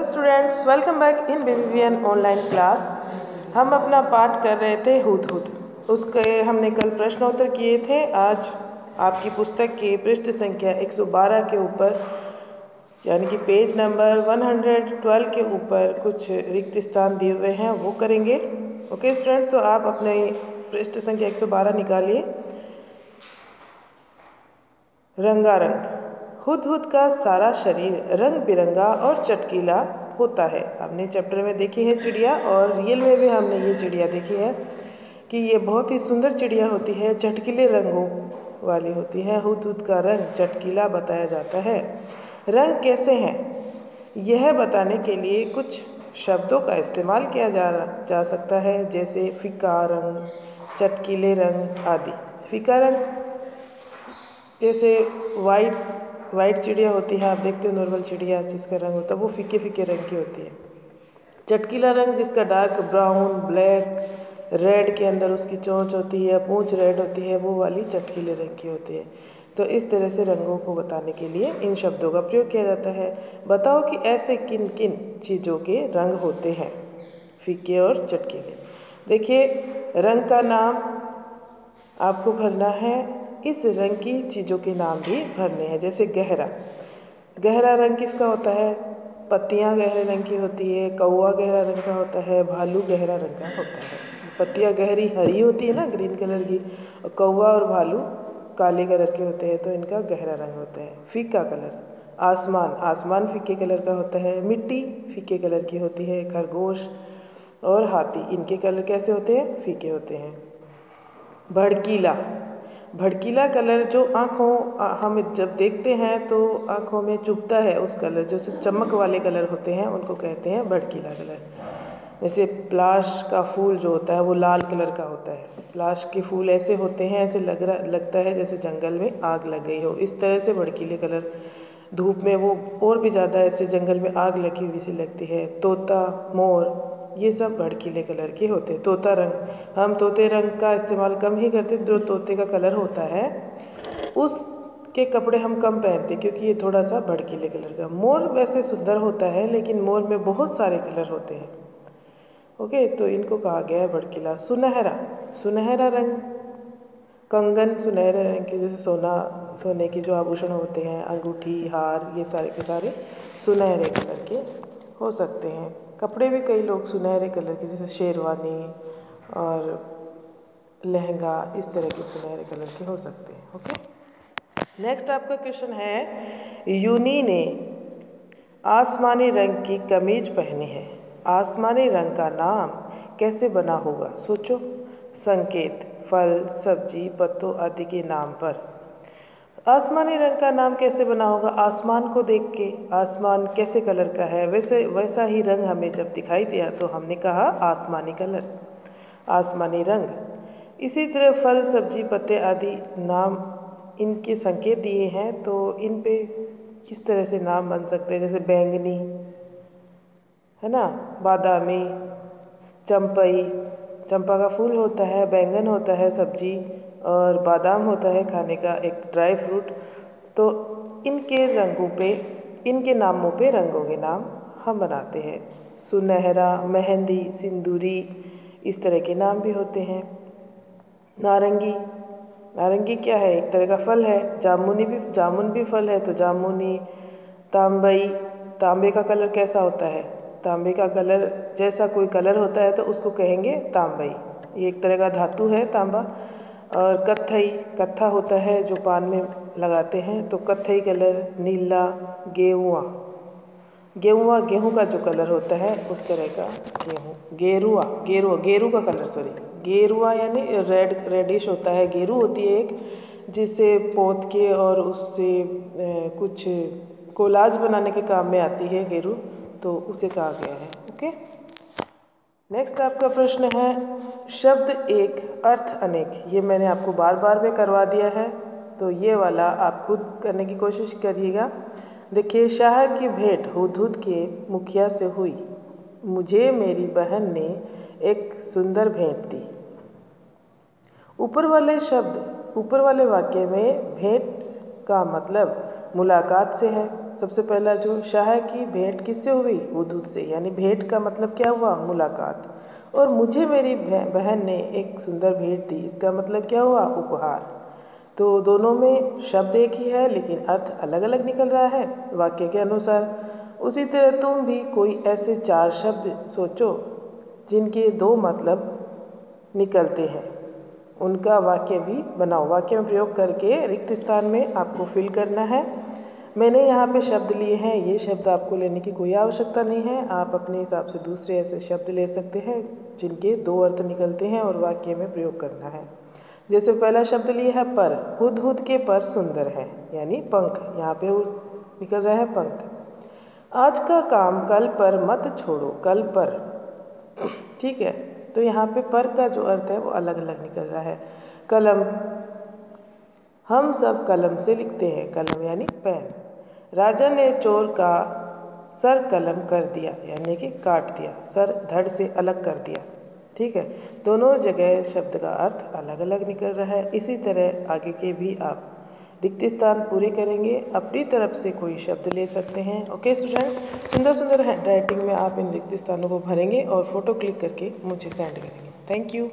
Students welcome back in BVN online class हम अपना पाठ कर रहे थे हुद हुद। उसके हमने कल प्रश्नोत्तर किए थे। आज आपकी पुस्तक की पृष्ठ संख्या 112 के ऊपर, यानी कि पेज नंबर 112 के ऊपर कुछ रिक्त स्थान दिए हुए हैं, वो करेंगे। ओके स्टूडेंट तो आप अपने पृष्ठ संख्या 112 निकालिए। रंगारंग। हुद हुद का सारा शरीर रंग बिरंगा और चटकीला होता है। हमने चैप्टर में देखी है चिड़िया और रियल में भी हमने ये चिड़िया देखी है कि ये बहुत ही सुंदर चिड़िया होती है, चटकीले रंगों वाली होती है। हुद हुद का रंग चटकीला बताया जाता है। रंग कैसे हैं? यह बताने के लिए कुछ शब्दों का इस्तेमाल किया जा जा सकता है, जैसे फिका रंग, चटकीले रंग आदि। फिका रंग जैसे वाइट वाइट चिड़िया होती है, आप देखते हो नॉर्मल चिड़िया जिसका रंग होता है, वो फीके फीके रंग की होती है। चटकीला रंग जिसका डार्क ब्राउन ब्लैक रेड के अंदर उसकी चोंच होती है, पूंछ रेड होती है, वो वाली चटकीले रंग की होती है। तो इस तरह से रंगों को बताने के लिए इन शब्दों का प्रयोग किया जाता है। बताओ कि ऐसे किन किन चीज़ों के रंग होते हैं, फीके और चटकीले? देखिए, रंग का नाम आपको भरना है इस रंग की चीज़ों के नाम भी भरने हैं, जैसे गहरा। गहरा रंग किसका होता है? पत्तियाँ गहरे रंग की होती है कौआ गहरा रंग का होता है, भालू गहरा रंग का होता है। पत्तियाँ गहरी हरी होती है ना, ग्रीन कलर की, और कौआ और भालू काले कलर के होते हैं तो इनका गहरा रंग होता है। फीका कलर, आसमान आसमान फीके कलर का होता है, मिट्टी फीके कलर की होती है, खरगोश और हाथी, इनके कलर कैसे होते हैं? फीके होते हैं। भड़कीला भड़कीला कलर जो आँखों हम जब देखते हैं तो आँखों में चुभता है उस कलर, जो से चमक वाले कलर होते हैं, उनको कहते हैं भड़कीला कलर। जैसे प्लाश का फूल जो होता है, वो लाल कलर का होता है। प्लाश के फूल ऐसे होते हैं, ऐसे लग रहा, लगता है जैसे जंगल में आग लग गई हो। इस तरह से भड़कीले कलर धूप में वो और भी ज़्यादा ऐसे जंगल में आग लगी हुई सी लगती है। तोता, मोर ये सब भड़कीले कलर के होते तोता रंग, हम तोते रंग का इस्तेमाल कम ही करते जो तोते का कलर होता है। उस के कपड़े हम कम पहनते क्योंकि ये थोड़ा सा भड़कीले कलर का। मोर वैसे सुंदर होता है, लेकिन मोर में बहुत सारे कलर होते हैं। ओके तो इनको कहा गया है भड़कीला सुनहरा सुनहरा रंग, कंगन सुनहरे रंग के, जैसे सोना, सोने के जो आभूषण होते हैं, अंगूठी, हार, ये सारे के सारे सुनहरे कलर के हो सकते हैं। कपड़े भी कई लोग सुनहरे कलर के, जैसे शेरवानी और लहंगा, इस तरह के सुनहरे कलर के हो सकते हैं, ओके? नेक्स्ट आपका क्वेश्चन है, यूनी ने आसमानी रंग की कमीज पहनी है। आसमानी रंग का नाम कैसे बना होगा? सोचो। संकेत, फल, सब्ज़ी, पत्तों आदि के नाम पर। आसमानी रंग का नाम कैसे बना होगा? आसमान को देख के। आसमान कैसे कलर का है? वैसे, वैसा ही रंग हमें जब दिखाई दिया तो हमने कहा आसमानी कलर। आसमानी रंग। इसी तरह फल, सब्ज़ी, पत्ते आदि नाम इनके संकेत दिए हैं तो इन पे किस तरह से नाम बन सकते हैं? जैसे बैंगनी, है ना? बादामी, चंपई। चंपा का फूल होता है, बैंगन होता है, सब्ज़ी। और बादाम होता है खाने का एक ड्राई फ्रूट तो इनके रंगों पे, इनके नामों पे रंगों के नाम हम बनाते हैं। सुनहरा, मेहंदी, सिंदूरी, इस तरह के नाम भी होते हैं। नारंगी नारंगी क्या है? एक तरह का फल है। जामुनी भी, जामुन भी फल है तो जामुनी, तांबई, तांबे का कलर कैसा होता है? तांबे का कलर, जैसा कोई कलर होता है तो उसको कहेंगे तांबई। ये एक तरह का धातु है, तांबा। और कत्थई, कत्था होता है जो पान में लगाते हैं तो कत्थई कलर नीला गेहुआ गेहुआ गेहूँ का जो कलर होता है, उस तरह का गेहूँ। गेरुआ गेरुआ, गेरू का कलर सॉरी गेरुआ यानी रेड रेडिश होता है। गेरू होती है एक, जिसे पोत के और उससे कुछ कोलाज बनाने के काम में आती है गेरू तो उसे कहा गया है। ओके? नेक्स्ट आपका प्रश्न है, शब्द एक, अर्थ अनेक, ये मैंने आपको बार बार में करवा दिया है तो ये वाला आप खुद करने की कोशिश करिएगा। देखिए, शाह की भेंट हुदहुद के मुखिया से हुई। मुझे मेरी बहन ने एक सुंदर भेंट दी। ऊपर वाले शब्द, ऊपर वाले वाक्य में भेंट का मतलब मुलाकात से है। सबसे पहला जो शाह की भेंट किससे हुई? हुदूद से। यानी भेंट का मतलब क्या हुआ? मुलाकात। और मुझे मेरी बहन ने एक सुंदर भेंट दी। इसका मतलब क्या हुआ? उपहार। तो दोनों में शब्द एक ही है, लेकिन अर्थ अलग अलग निकल रहा है, वाक्य के अनुसार। उसी तरह तुम भी कोई ऐसे चार शब्द सोचो, जिनके दो मतलब निकलते हैं। उनका वाक्य भी बनाओ। वाक्य में प्रयोग करके रिक्त स्थान में आपको फिल करना है। मैंने यहाँ पे शब्द लिए हैं। ये शब्द आपको लेने की कोई आवश्यकता नहीं है। आप अपने हिसाब से दूसरे ऐसे शब्द ले सकते हैं, जिनके दो अर्थ निकलते हैं और वाक्य में प्रयोग करना है। जैसे पहला शब्द लिया है, पर। हुद हुद के पर सुंदर है, यानी पंख। यहाँ पे निकल रहा है, पंख। आज का काम कल पर मत छोड़ो, कल पर। ठीक है? तो यहाँ पे पर का जो अर्थ है, वो अलग अलग निकल रहा है। कलम। हम सब कलम से लिखते हैं। कलम यानी पेन। राजा ने चोर का सर कलम कर दिया, यानी कि काट दिया, सर धड़ से अलग कर दिया। ठीक है? दोनों जगह शब्द का अर्थ अलग अलग निकल रहा है। इसी तरह आगे के भी आप रिक्त स्थान पूरे करेंगे। अपनी तरफ़ से कोई शब्द ले सकते हैं। Okay students? सुंदर सुंदर हैंड राइटिंग में आप इन रिक्त स्थानों को भरेंगे और फ़ोटो क्लिक करके मुझे सेंड करेंगे। Thank you.